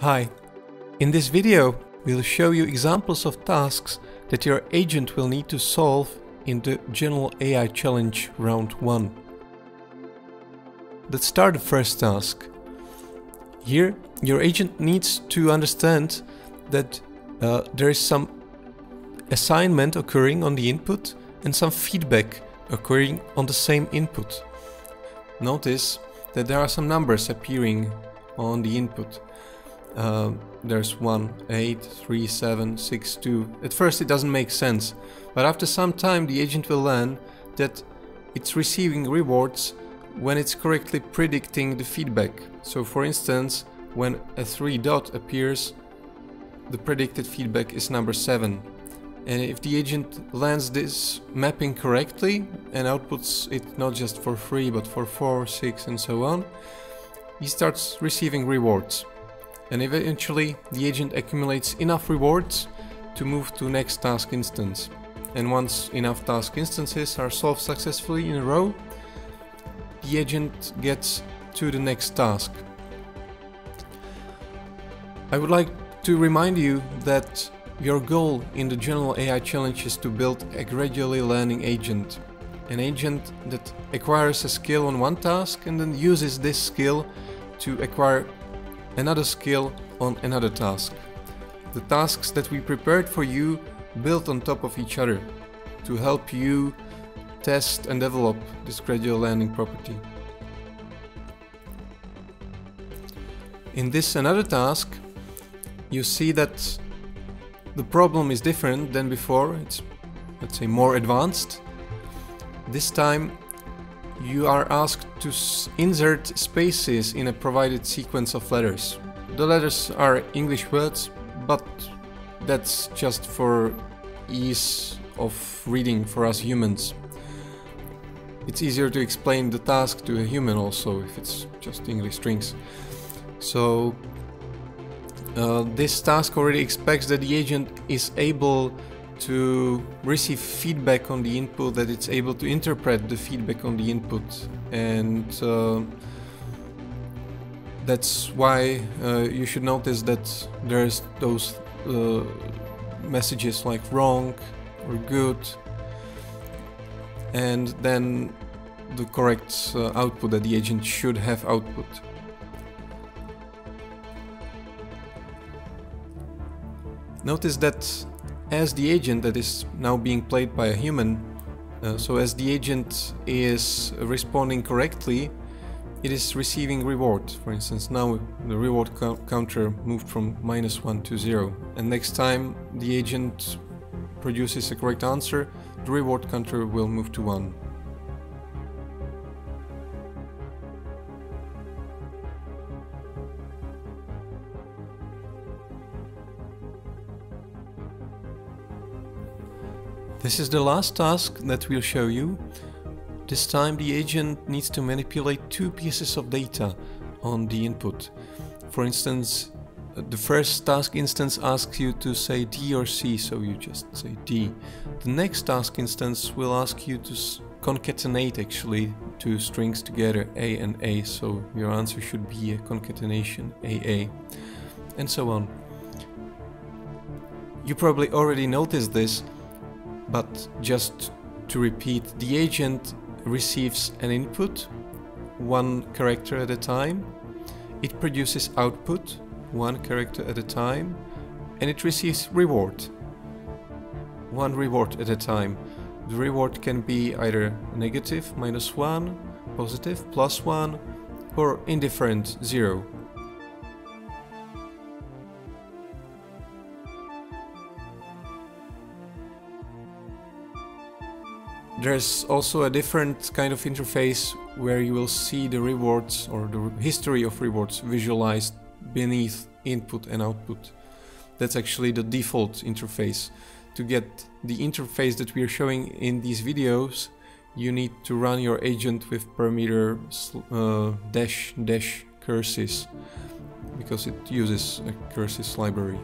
Hi. In this video, we'll show you examples of tasks that your agent will need to solve in the General AI Challenge Round 1. Let's start the first task. Here, your agent needs to understand that uh, there is some assignment occurring on the input and some feedback occurring on the same input. Notice that there are some numbers appearing on the input. Uh, there's 1, 8, 3, 7, 6, 2. At first it doesn't make sense, but after some time the agent will learn that it's receiving rewards when it's correctly predicting the feedback. So for instance, when a 3 dot appears, the predicted feedback is number 7. And if the agent lands this mapping correctly and outputs it not just for 3 but for 4, 6 and so on, he starts receiving rewards. And eventually the agent accumulates enough rewards to move to next task instance. And once enough task instances are solved successfully in a row, the agent gets to the next task. I would like to remind you that your goal in the General AI Challenge is to build a gradually learning agent. An agent that acquires a skill on one task and then uses this skill to acquire another skill on another task. The tasks that we prepared for you build on top of each other to help you test and develop this gradual learning property. In this another task, you see that the problem is different than before, it's let's say more advanced. This time you are asked to insert spaces in a provided sequence of letters. The letters are English words, but that's just for ease of reading for us humans. It's easier to explain the task to a human also if it's just English strings. So uh, this task already expects that the agent is able to receive feedback on the input, that it's able to interpret the feedback on the input. And uh, that's why uh, you should notice that there's those uh, messages like wrong or good and then the correct uh, output that the agent should have output. Notice that as the agent that is now being played by a human, uh, so as the agent is responding correctly, it is receiving reward. For instance, now the reward counter moved from minus 1 to 0. And next time the agent produces a correct answer, the reward counter will move to 1. This is the last task that we'll show you. This time the agent needs to manipulate two pieces of data on the input. For instance, the first task instance asks you to say D or C, so you just say D. The next task instance will ask you to concatenate actually two strings together, A and A, so your answer should be a concatenation AA, and so on. You probably already noticed this, but just to repeat, the agent receives an input, one character at a time. It produces output, one character at a time. And it receives reward, one reward at a time. The reward can be either negative, minus one, positive, plus one, or indifferent, zero. There's also a different kind of interface where you will see the rewards or the history of rewards visualized beneath input and output. That's actually the default interface. To get the interface that we are showing in these videos, you need to run your agent with parameter uh, dash dash curses because it uses a curses library.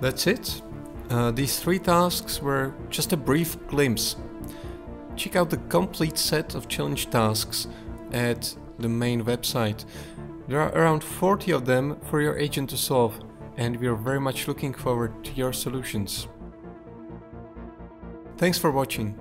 That's it. Uh, these three tasks were just a brief glimpse. Check out the complete set of challenge tasks at the main website. There are around 40 of them for your agent to solve, and we are very much looking forward to your solutions. Thanks for watching.